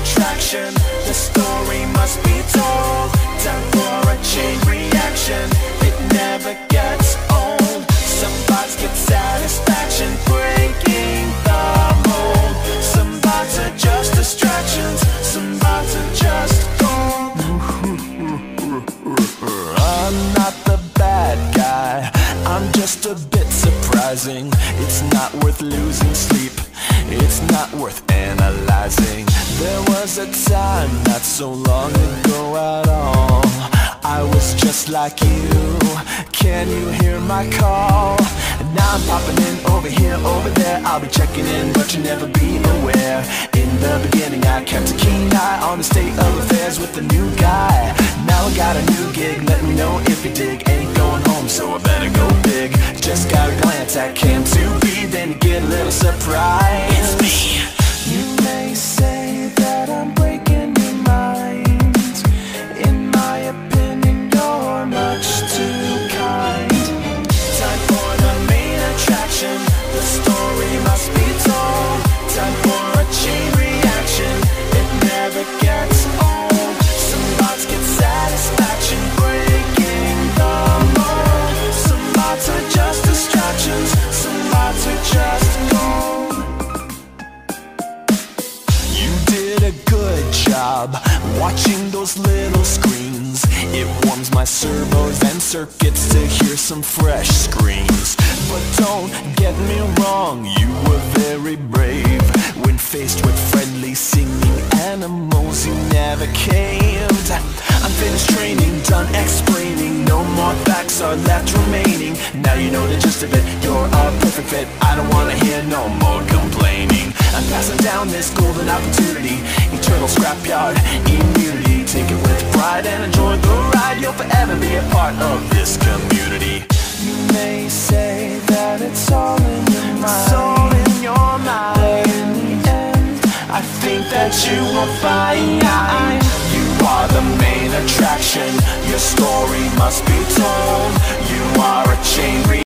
attraction. The story must be told. Time for a chain reaction. It never gets old. Some bots get satisfaction Breaking the mold. Some bots are just distractions. Some bots are just gold. I'm not the bad guy. I'm just a bit surprising. It's not worth losing sleep. It's not worth analyzing. There was a time not so long ago at all. I was just like you. Can you hear my call? Now I'm popping in over here, over there. I'll be checking in but you'll never be aware. In the beginning I kept a keen eye On the state of affairs with the new guy. Now I got a new gig Let me know if you dig. Ain't going home so I better go big. Just got a glance at Cam 2B Then you get a little surprise watching those little screens. It warms my servos and circuits to hear some fresh screams. But don't get me wrong, you were very brave when faced with friendly singing animals. You never caved. I'm finished training, done explaining. No more facts are left remaining. Now you know the gist of it. You're a perfect fit. I don't wanna hear no more complaining. I'm passing down this golden opportunity. Eternal scrapyard immunity. Take it with pride and enjoy the ride. You'll forever be a part of this community. You may say that it's all in your mind. It's all in your mind. But in the end, I think that you will find you are the main attraction. Your story must be told. You are a chain.